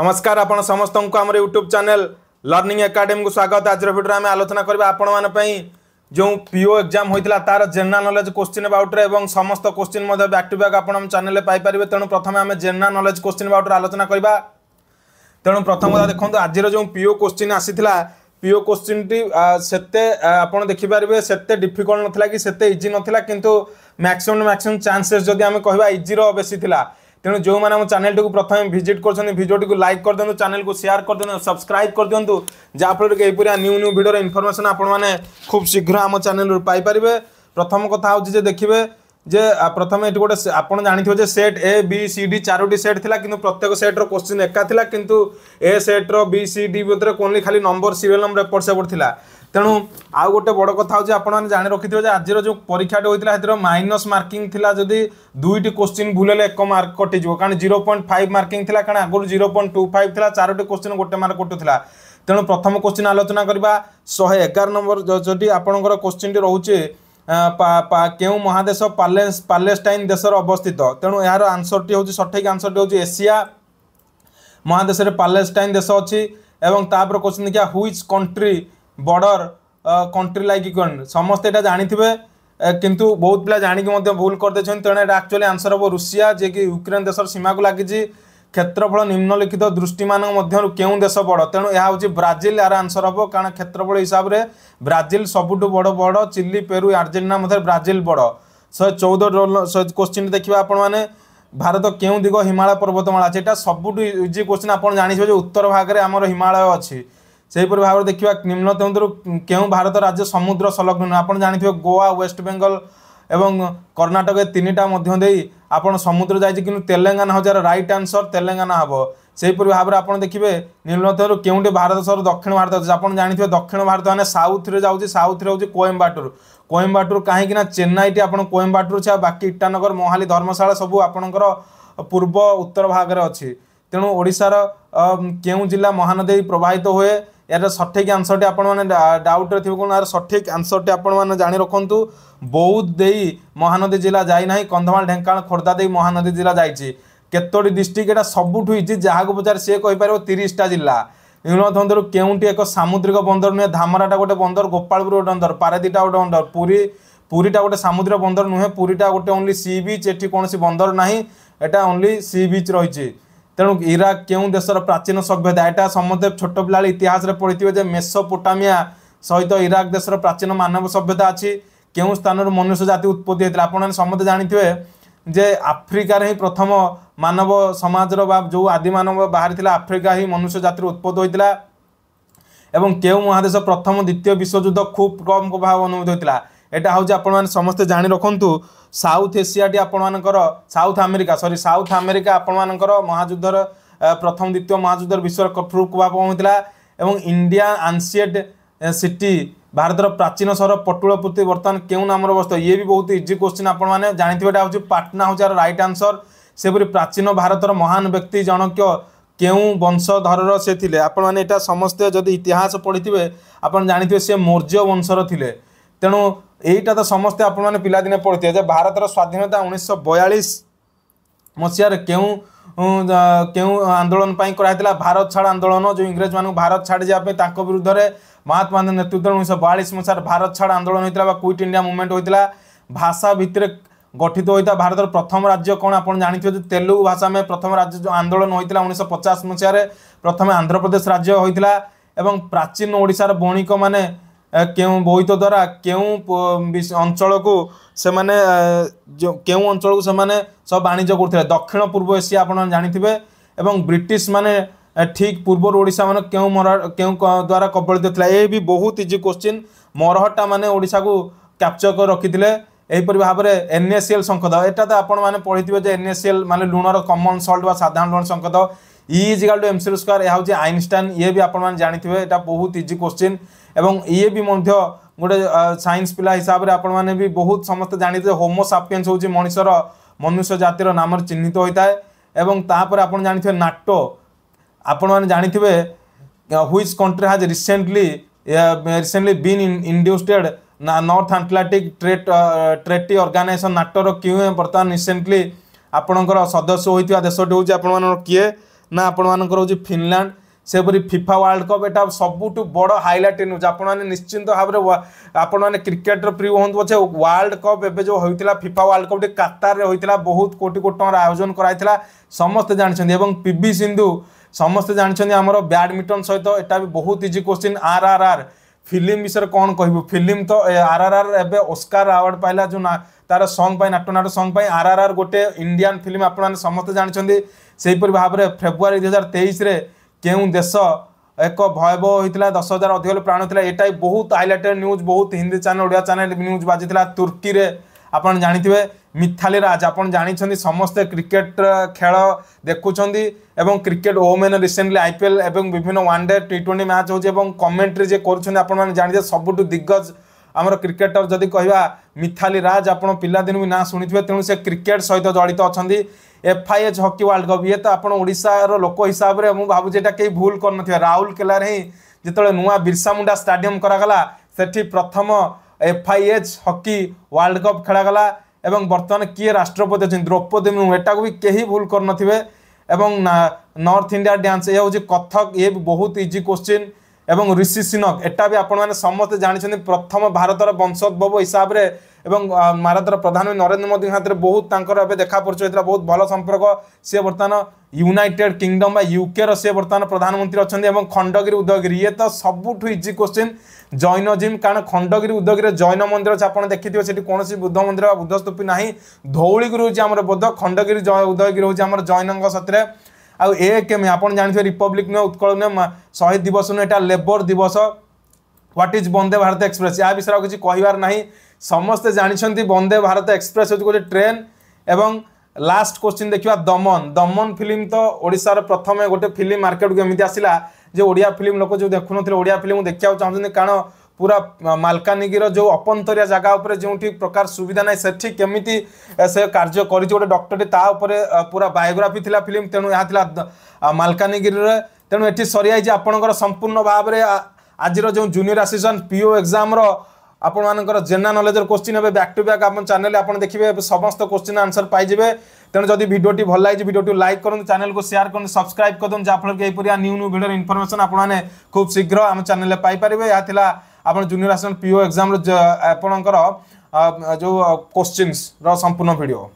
নমস্কার আপনার সমস্ত আমার ইউট্ୟୁବ୍ ଚ୍ୟାନେଲ୍ ଲର୍ଣ୍ଣିଂ ଏକାଡେମୀକୁ ସ୍ୱାଗତ ଆଜିର ଭିଡ଼ିଓରେ ଆମେ ଆଲୋଚନା କରିବା ଆପଣମାନଙ୍କ ପାଇଁ ଯେଉଁ ପିଓ ଏକ୍ଜାମ୍ ହୋଇଥିଲା ତା'ର ଜେନେରାଲ୍ ନଲେଜ୍ କୋଶ୍ଚିନ୍ ବାଉଟ୍ରେ ଏବଂ ସମସ୍ତ କୋଶ୍ଚିନ୍ ମଧ୍ୟ ବ୍ୟାକ୍ ଟୁ ବ୍ୟାକ୍ ଆପଣ ଆମ ଚ୍ୟାନେଲ୍ରେ ପାଇପାରିବେ ତେଣୁ ପ୍ରଥମେ ଆମେ ଜେନେରାଲ୍ ନଲେଜ୍ କୋଶ୍ଚିନ୍ ବାଉଟ୍ରେ ଆଲୋଚନା କରିବା ତେଣୁ ପ୍ରଥମ କଥା ଦେଖନ୍ତୁ ଆଜିର ଯେଉଁ ପିଓ କୋଶ୍ଚିନ୍ ଆସିଥିଲା ପିଓ କୋଶ୍ଚିନ୍ଟି ସେତେ ଆପଣ ଦେଖିପାରିବେ ସେତେ ଡିଫିକଲ୍ଟ ନଥିଲା କି ସେତେ ଇଜି ନଥିଲା କିନ୍ତୁ ମ୍ୟାକ୍ସିମମ୍ ମ୍ୟାକ୍ସିମମ୍ ଚାନ୍ସେସ୍ ଯଦି ଆମେ କହିବା ଇଜିର ବେଶୀ ଥିଲା তেমন যে চ্যানেলটি প্রথমে ভিজিট করছেন ভিডিওটি লাইক করে চ্যানেল সেয়ার করে সবসক্রাইব করে দিও যাফলে কি এইপরি নিউ নিউ ভিডিওর ইনফরমেশন আপনার খুব শীঘ্র আমার চ্যানেল পাইপারে প্রথম কথা হচ্ছে যে দেখবে যে প্রথমে এটি গোটে আপনার জাঁথিবে যে set A B C D চারোটি set লা কিন্তু প্রত্যেক সেট্র কোশ্চিন একা লা কিন্তু এ সেট্র বি সি ডি ভিতরে কোনলি খালি নম্বর সিরিয়াল নম্বর এপট সেপট লা ତେଣୁ ଆଉ ଗୋଟେ ବଡ଼ କଥା ହେଉଛି ଆପଣମାନେ ଜାଣି ରଖିଥିବେ ଯେ ଆଜିର ଯେଉଁ ପରୀକ୍ଷାଟି ହୋଇଥିଲା ସେଥିର ମାଇନସ୍ ମାର୍କିଂ ଥିଲା ଯଦି ଦୁଇଟି କୋଶ୍ଚିନ୍ ଭୁଲ ହେଲେ ଏକ ମାର୍କ କଟିଯିବ କାରଣ ଜିରୋ ପଏଣ୍ଟ ଫାଇଭ୍ ମାର୍କିଂ ଥିଲା କାରଣ ଆଗରୁ ଜିରୋ ପଏଣ୍ଟ ଟୁ ଫାଇଭ୍ ଥିଲା ଚାରୋଟି କୋଶ୍ଚିନ୍ ଗୋଟେ ମାର୍କ କଟୁଥିଲା ତେଣୁ ପ୍ରଥମ କୋଶ୍ଚିନ୍ ଆଲୋଚନା କରିବା ଶହେ ଏଗାର ନମ୍ବର ଯଦି ଆପଣଙ୍କର କୋଶ୍ଚିନ୍ଟି ରହୁଛି କେଉଁ ମହାଦେଶ ପାଲେନ୍ସ ପାଲେଷ୍ଟାଇନ୍ ଦେଶରେ ଅବସ୍ଥିତ ତେଣୁ ଏହାର ଆନ୍ସରଟି ହେଉଛି ସଠିକ୍ ଆନ୍ସରଟି ହେଉଛି ଏସିଆ ମହାଦେଶରେ ପାଲେଷ୍ଟାଇନ୍ ଦେଶ ଅଛି ଏବଂ ତାପରେ କୋଶ୍ଚିନ୍ ଦେଖିବା which country border country like ইকুয়েন্ট সমস্তে এটা জাঁথিবে uh, কিন্তু বহুত পিলা জাঁকি ভুল করেদেছেন তেমন এটা আকচুয়ালি আনসর হব রুষিয়া যে কি ইউক্রেন দেশর সীমাকে লাগিছে ক্ষেত্রফল নিম্নলিখিত দৃষ্টিমানক মধ্যে কেউ দেশ বড় তেণু এ হচ্ছে ব্রাজিল এর আনসর হব কারণ ক্ষেত্রফল হিসাবে ব্রাজিল সবুঠু বড় বড় চিলি পেরু আর্জেন্টিনা মধ্যে ব্রাজিল বড় ଶହେ ଚଉଦ କୋଶ୍ଚିନ୍ ଦେଖିବା ଆପଣମାନେ ଭାରତ କେଉଁ ଦିଗ ହିମାଳୟ ପର୍ବତମାଳା ଅଛି ଏଇଟା ସବୁଠୁ ଇଜି କୋଶ୍ଚିନ୍ ଆପଣ ଜାଣିଥିବେ ଯେ ଉତ୍ତର ଭାଗରେ ଆମର ହିମାଳୟ ଅଛି ସେହିପରି ଭାବରେ ଦେଖିବା ନିମ୍ନ ତେନ୍ଦୁରୁ କେଉଁ ଭାରତ ରାଜ୍ୟ ସମୁଦ୍ର ସଂଲଗ୍ନ ଆପଣ ଜାଣିଥିବେ ଗୋଆ ୱେଷ୍ଟବେଙ୍ଗଲ ଏବଂ କର୍ଣ୍ଣାଟକ ଏ ତିନିଟା ମଧ୍ୟ ଦେଇ ଆପଣ ସମୁଦ୍ର ଯାଇଛି କିନ୍ତୁ ତେଲେଙ୍ଗାନା ହଜାର ରାଇଟ୍ ଆନ୍ସର୍ ତେଲେଙ୍ଗାନା ହେବ ସେହିପରି ଭାବରେ ଆପଣ ଦେଖିବେ ନିମ୍ନତରୁ କେଉଁଠି ଭାରତ ସହ ଦକ୍ଷିଣ ଭାରତ ଅଛି ଆପଣ ଜାଣିଥିବେ ଦକ୍ଷିଣ ଭାରତ ମାନେ ସାଉଥ୍ରେ ଯାଉଛି ସାଉଥ୍ରେ ହେଉଛି କୋଏମ୍ବାଟୁର କୋଏମ୍ବାଟୁର କାହିଁକିନା ଚେନ୍ନାଇଟି ଆପଣ କୋଏମ୍ବାଟୁର ଅଛି ଆଉ ବାକି ଇଟାନଗର ମୋହାଲି ଧର୍ମଶାଳା ସବୁ ଆପଣଙ୍କର ପୂର୍ବ ଉତ୍ତର ଭାଗରେ ଅଛି ତେଣୁ ଓଡ଼ିଶାର কেউ জেলা মহানদী প্রবাহিত হুয়ে ଏହାର ସଠିକ୍ ଆନ୍ସର୍ଟି ଆପଣମାନେ ଡାଉଟ୍ରେ ଥିବେ କ'ଣ ଏହାର ସଠିକ୍ ଆନ୍ସର୍ଟି ଆପଣମାନେ ଜାଣି ରଖନ୍ତୁ ବୌଦ୍ଧ ଦେଇ ମହାନଦୀ ଜିଲ୍ଲା ଯାଇନାହିଁ କନ୍ଧମାଳ ଢେଙ୍କାନାଳ ଖୋର୍ଦ୍ଧା ଦେଇ ମହାନଦୀ ଜିଲ୍ଲା ଯାଇଛି କେତୋଟି ଡିଷ୍ଟ୍ରିକ୍ଟ ଏଇଟା ସବୁଠୁ ହେଇଛି ଯାହାକୁ ପଚାରେ ସିଏ କହିପାରିବ ତିରିଶଟା ଜିଲ୍ଲା ନୀଳଧନ୍ଦରୁ କେଉଁଠି ଏକ ସାମୁଦ୍ରିକ ବନ୍ଦର ନୁହେଁ ଧାମରାଟା ଗୋଟେ ବନ୍ଦର ଗୋପାଳପୁର ଗୋଟେ ବନ୍ଦର ପାରାଦୀଟା ଗୋଟେ ବନ୍ଦର ପୁରୀ ପୁରୀଟା ଗୋଟେ ସାମୁଦ୍ରିକ ବନ୍ଦର ନୁହେଁ ପୁରୀଟା ଗୋଟେ ଓନ୍ଲି ସି ବିଚ୍ ଏଠି କୌଣସି ବନ୍ଦର ନାହିଁ ଏଇଟା ଓନ୍ଲି ସି ବିଚ୍ ରହିଛି ତେଣୁ ଇରାକ କେଉଁ ଦେଶର ପ୍ରାଚୀନ ସଭ୍ୟତା ଏଇଟା ସମସ୍ତେ ଛୋଟ ପିଲାଳି ଇତିହାସରେ ପଢ଼ିଥିବେ ଯେ ମେସୋପୋଟାମିଆ ସହିତ ଇରାକ ଦେଶର ପ୍ରାଚୀନ ମାନବ ସଭ୍ୟତା ଅଛି କେଉଁ ସ୍ଥାନରୁ ମନୁଷ୍ୟ ଜାତି ଉତ୍ପତ୍ତି ହୋଇଥିଲା ଆପଣମାନେ ସମସ୍ତେ ଜାଣିଥିବେ ଯେ ଆଫ୍ରିକାରେ ହିଁ ପ୍ରଥମ ମାନବ ସମାଜର ବା ଯେଉଁ ଆଦିମାନବ ବାହାରିଥିଲା ଆଫ୍ରିକା ହିଁ ମନୁଷ୍ୟ ଜାତିର ଉତ୍ପତ୍ତି ହୋଇଥିଲା ଏବଂ କେଉଁ ମହାଦେଶ ପ୍ରଥମ ଦ୍ୱିତୀୟ ବିଶ୍ୱଯୁଦ୍ଧ ଖୁବ୍ କମ୍ ପ୍ରଭାବ ଅନୁଭୂତ ହୋଇଥିଲା এটা ହେଉଛି ଆପଣମାନେ ସମସ୍ତେ ଜାଣି ରଖନ୍ତୁ ସାଉଥ୍ ଏସିଆଟି ଆପଣମାନଙ୍କର South America sorry South America ଆପଣମାନଙ୍କର ମହାଯୁଦ୍ଧର ପ୍ରଥମ ଦ୍ୱିତୀୟ ମହାଯୁଦ୍ଧର ବିଶ୍ୱର କଠୋର କୁଭାବ ହୋଇଥିଲା ଏବଂ ଇଣ୍ଡିଆ ଆନ୍ସିଏଟ୍ ସିଟି ଭାରତର ପ୍ରାଚୀନ ସହର ପଟୁଳପୁତି ବର୍ତ୍ତମାନ କେଉଁ ନାମରେ ଅବସ୍ଥିତ ଇଏ ବି ବହୁତ ଇଜି କ୍ୱେଶ୍ଚିନ୍ ଆପଣମାନେ ଜାଣିଥିବେ ଏଇଟା ହେଉଛି ପାଟନା ହେଉଛି ଆର ରାଇଟ୍ ଆନ୍ସର୍ ସେପରି ପ୍ରାଚୀନ ଭାରତର ମହାନ ବ୍ୟକ୍ତି ଜଣକ କେଉଁ ବଂଶଧରର ସେ ଥିଲେ ଆପଣମାନେ ଏଇଟା ସମସ୍ତେ ଯଦି ଇତିହାସ ପଢ଼ିଥିବେ ଆପଣ ଜାଣିଥିବେ ସେ ମୌର୍ଯ୍ୟ ବଂଶର ଥିଲେ ତେଣୁ ଏଇଟା ତ ସମସ୍ତେ ଆପଣମାନେ ପିଲାଦିନେ ପଢ଼ିଥିବେ ଯେ ଭାରତର ସ୍ୱାଧୀନତା ଉଣେଇଶହ ବୟାଳିଶ ମସିହାରେ କେଉଁ କେଉଁ ଆନ୍ଦୋଳନ ପାଇଁ କରାହେଇଥିଲା ଭାରତ ଛାଡ଼ ଆନ୍ଦୋଳନ ଯେଉଁ ଇଂରେଜମାନଙ୍କୁ ଭାରତ ଛାଡ଼ିଯିବା ପାଇଁ ତାଙ୍କ ବିରୁଦ୍ଧରେ ମହାତ୍ମା ଗାନ୍ଧୀ ନେତୃତ୍ୱରେ ଉଣେଇଶହ ବୟାଳିଶ ମସିହାରେ ଭାରତ ଛାଡ଼ ଆନ୍ଦୋଳନ ହୋଇଥିଲା ବା କୁଇଟ୍ ଇଣ୍ଡିଆ ମୁଭମେଣ୍ଟ ହୋଇଥିଲା ଭାଷା ଭିତରେ ଗଠିତ ହୋଇଥିବା ଭାରତର ପ୍ରଥମ ରାଜ୍ୟ କ'ଣ ଆପଣ ଜାଣିଥିବେ ଯେ ତେଲୁଗୁ ଭାଷା ଆମେ ପ୍ରଥମ ରାଜ୍ୟ ଯେଉଁ ଆନ୍ଦୋଳନ ହୋଇଥିଲା ଉଣେଇଶହ ପଚାଶ ମସିହାରେ ପ୍ରଥମେ ଆନ୍ଧ୍ରପ୍ରଦେଶ ରାଜ୍ୟ ହୋଇଥିଲା ଏବଂ ପ୍ରାଚୀନ ଓଡ଼ିଶାର ବଣିକମାନେ କେଉଁ ବୋଇତ ଦ୍ୱାରା କେଉଁ ଅଞ୍ଚଳକୁ ସେମାନେ କେଉଁ ଅଞ୍ଚଳକୁ ସେମାନେ ସବୁ ବାଣିଜ୍ୟ କରୁଥିଲେ ଦକ୍ଷିଣ ପୂର୍ବ ଏସିଆ ଆପଣ ଜାଣିଥିବେ ଏବଂ ବ୍ରିଟିଶ ମାନେ ଠିକ୍ ପୂର୍ବରୁ ଓଡ଼ିଶା ମାନେ କେଉଁ ମରା କେଉଁ ଦ୍ୱାରା କବଳିତ ଥିଲା ଏ ବି ବହୁତ ଇଜି କୋଶ୍ଚିନ୍ ମାନେ ଓଡ଼ିଶାକୁ କ୍ୟାପ୍ଚର୍ କରି ରଖିଥିଲେ ଏହିପରି ଭାବରେ ଏନ୍ଏସିଏଲ୍ ସଂକଦ ଏଇଟା ତ ଆପଣମାନେ ପଢ଼ିଥିବେ ଯେ ଏନ୍ଏସିଏଲ୍ ମାନେ ଲୁଣର କମନ୍ ସଲ୍ଟ ବା ସାଧାରଣ ଲୁଣ ସଙ୍କଦ ଇଜିକାଲ୍ ଟୁ ଏମ୍ସିଲ୍ ସ୍କୋୟାର୍ ଏହା ହେଉଛି ଆଇନଷ୍ଟାଇନ୍ ଇଏ ବି ଆପଣମାନେ ଜାଣିଥିବେ ଏଇଟା ବହୁତ ଇଜି କୋଶ୍ଚିନ୍ ଏବଂ ଇଏ ବି ମଧ୍ୟ ଗୋଟେ ସାଇନ୍ସ ପିଲା ହିସାବରେ ଆପଣମାନେ ବି ବହୁତ ସମସ୍ତେ ଜାଣିଥିବେ ହୋମୋସାପିଏନ୍ସ ହେଉଛି ମଣିଷର ମନୁଷ୍ୟ ଜାତିର ନାମରେ ଚିହ୍ନିତ ହୋଇଥାଏ ଏବଂ ତାପରେ ଆପଣ ଜାଣିଥିବେ ନାଟୋ ଆପଣମାନେ ଜାଣିଥିବେ which country has recently recently been inducted North Atlantic treat Treaty Organization ନାଟୋର କେଉଁ ବର୍ତ୍ତମାନ ରିସେଣ୍ଟଲି ଆପଣଙ୍କର ସଦସ୍ୟ ହୋଇଥିବା ଦେଶଟି ହେଉଛି ଆପଣମାନଙ୍କର କିଏ ନା ଆପଣମାନଙ୍କର ହେଉଛି ଫିନଲାଣ୍ଡ ସେପରି ଫିଫା ୱାର୍ଲଡ କପ୍ ଏଇଟା ସବୁଠୁ ବଡ଼ ହାଇଲାଇଟ୍ ନ୍ୟୁଜ୍ ଆପଣମାନେ ନିଶ୍ଚିନ୍ତ ଭାବରେ ଆପଣମାନେ କ୍ରିକେଟ୍ର ପ୍ରିୟ ହୁଅନ୍ତୁ ପଛେ ୱାର୍ଲଡ କପ୍ ଏବେ ଯେଉଁ ହୋଇଥିଲା ଫିଫା ୱାର୍ଲଡ କପ୍ଟି କାତାରରେ ହୋଇଥିଲା ବହୁତ କୋଟି କୋଟି ଟଙ୍କାର ଆୟୋଜନ କରାଯାଇଥିଲା ସମସ୍ତେ ଜାଣିଛନ୍ତି ଏବଂ ପି ଭି ସିନ୍ଧୁ ସମସ୍ତେ ଜାଣିଛନ୍ତି ଆମର ବ୍ୟାଡ଼ମିଣ୍ଟନ ସହିତ ଏଇଟା ବି ବହୁତ easy question R R R film ବିଷୟରେ କ'ଣ କହିବୁ ଫିଲ୍ମ ତ ଆର୍ ଆର୍ ଆର୍ ଏବେ ଓସ୍କାର ଆୱାର୍ଡ଼ ପାଇଲା ଯେଉଁ তার সଙ୍ଗ ପାଇଁ ନାଟନାଟ ସଙ୍ଗ ପାଇଁ ଆର୍ ଆର୍ ଆର୍ ଗୋଟେ ଇଣ୍ଡିଆନ୍ ଫିଲ୍ମ ଆପଣମାନେ ସମସ୍ତେ ଜାଣିଛନ୍ତି ସେହିପରି ଭାବରେ ଫେବୃଆରୀ ଦୁଇ ହଜାର ତେଇଶରେ କେଉଁ ଦେଶ ଏକ ଭୟାବହ ହୋଇଥିଲା ଦଶ ହଜାର ଅଧିକ ଲୋକ ପ୍ରାଣ ହୋଇଥିଲା ଏଇଟା ବହୁତ ହାଇଲାଇଟେଡ୍ ନ୍ୟୁଜ୍ ବହୁତ Hindi channel Odia channel news ବାଜିଥିଲା ତୁର୍କୀରେ ଆପଣ ଜାଣିଥିବେ ମିଥାଲି ରାଜ ଆପଣ ଜାଣିଛନ୍ତି ସମସ୍ତେ କ୍ରିକେଟ୍ ଖେଳ ଦେଖୁଛନ୍ତି ଏବଂ cricket women recently I P L ଏବଂ ବିଭିନ୍ନ one day T twenty match ହେଉଛି ଏବଂ କମେଣ୍ଟ୍ରି ଯିଏ କରୁଛନ୍ତି ଆପଣମାନେ ଜାଣିଥିବେ ସବୁଠୁ ଦିଗ୍ଗଜ আমার ক্রিকেটর যদি কহা মিথালি রাজ আপনার পিলাদিন না শুনে তেমন সে ক্রিকেট সহ জড়িত অনেক এফআইএচ হকি ওয়ার্ল্ড কপ ইয়ে তো আপনার ওড়শার লোক হিসাবে মু ভাবুছি এটা কেউ ভুল করুনথিবে রাউরকেলার হি যেতবে নূয়া বিরসা মুন্ডা স্টাডিয়াম করাগলা সেটি প্রথম এফআইএচ হকি ওয়ার্ল্ড কপ খেলাগলা এবং বর্তমানে কিয়ে রাষ্ট্রপতি অনেক দ্রৌপদী মুর্মু এটা বি কেহি ভুল করুনথিবে এবং নর্থ ইন্ডিয়া ডান্স এ হচ্ছে কথক ইয়ে বহুত ইজি কোশ্চিন এবং ঋষি সিনক এটা বি আপনার সমস্তে জাঁচান প্রথম ভারতের বংশোদ্ভব হিসাবে এবং ভারতের প্রধানমন্ত্রী নরেন্দ্র মোদী হাতের বহু তাঁর এবার দেখা পড়ছে হয়েছিল বহু ভালো সম্পর্ক সে বর্তমান ইউনাইটেড কিংডম বা ইউকে সি বর্তমান প্রধানমন্ত্রী অনেক এবং খণ্ডগিরি উদয়গিরি ইয়ে তো সবুঠু ইজি কোশ্চিন জৈন জিম কারণ খণ্ডগিরি উদয়গিরি জৈন মন্দির আছে আপনার দেখিথে সেটি কোণী বুদ্ধ মন্দির বা বুদ্ধস্তূপী না ধৌলিগিরি হচ্ছে আমার বোধ খণ্ডগিরি উদয়গিরি হচ্ছে আমার জৈনঙ্ সাথে ଆଉ ଏ କେମି ଆପଣ ଜାଣିଥିବେ ରିପବ୍ଲିକ୍ ନୁହେଁ ଉତ୍କଳ ନୁହେଁ ଶହୀଦ ଦିବସ ନୁହେଁ ଏଇଟା ଲେବର ଦିବସ what is Vande Bharat Express ଏହା ବିଷୟରେ ଆଉ କିଛି କହିବାର ନାହିଁ ସମସ୍ତେ ଜାଣିଛନ୍ତି ବନ୍ଦେ ଭାରତ ଏକ୍ସପ୍ରେସ୍ ହେଉଛି ଗୋଟେ ଟ୍ରେନ୍ ଏବଂ ଲାଷ୍ଟ କୋଶ୍ଚିନ୍ ଦେଖିବା ଦମନ ଦମନ ଫିଲ୍ମ ତ ଓଡ଼ିଶାର ପ୍ରଥମେ ଗୋଟେ ଫିଲ୍ମ ମାର୍କେଟକୁ ଏମିତି ଆସିଲା ଯେ ଓଡ଼ିଆ ଫିଲ୍ମ ଲୋକ ଯେଉଁ ଦେଖୁନଥିଲେ ଓଡ଼ିଆ ଫିଲ୍ମ ଦେଖିବାକୁ ଚାହୁଁଛନ୍ତି କାରଣ পুরা মালকানগির যে অপন্তরিয়া জায়গা উপরে যেটি প্রকার সুবিধা নাই সেটি কেমিতি সে কার্য করেছে গোটে ডক্টরটি তা উপরে পুরা বায়োগ্রাফি লা ফিল্ম তেণু এ মালকানগির তেণু এটি সরিযাই আপনার সম্পূর্ণ ভাবে আজির যে জুনিয়র আসিষ্টাট পিও এক্সামর ଆପଣମାନଙ୍କର ଜେନେରାଲ୍ ନଲେଜର କୋଶ୍ଚିନ୍ ଏବେ ବ୍ୟାକ୍ ଟୁ ବ୍ୟାକ୍ ଆମ ଚ୍ୟାନେଲ୍ରେ ଆପଣ ଦେଖିବେ ସମସ୍ତ କୋଶ୍ଚିନ୍ ଆନ୍ସର୍ ପାଇଯିବେ ତେଣୁ ଯଦି ଭିଡ଼ିଓଟି ଭଲ ଲାଗିଛି ଭିଡ଼ିଓଟି ଲାଇକ୍ କରନ୍ତୁ ଚ୍ୟାନେଲ୍କୁ ସେୟାର କରନ୍ତୁ ସବସ୍କ୍ରାଇବ୍ କରନ୍ତୁ ଯାହାଫଳରେ କି ଏହିପରି ନ୍ୟୁ ନ୍ୟୁ ଭିଡ଼ିଓର ଇନଫର୍ମେସନ୍ ଆପଣମାନେ ଖୁବ୍ ଶୀଘ୍ର ଆମ ଚ୍ୟାନେଲ୍ରେ ପାଇପାରିବେ ଏହା ଥିଲା ଆପଣ ଜୁନିୟର ଆସିଷ୍ଟାଣ୍ଟ ପିଓ ଏକ୍ଜାମର ଆପଣଙ୍କର ଯେଉଁ କୋଶ୍ଚିନ୍ସର ସମ୍ପୂର୍ଣ୍ଣ ଭିଡ଼ିଓ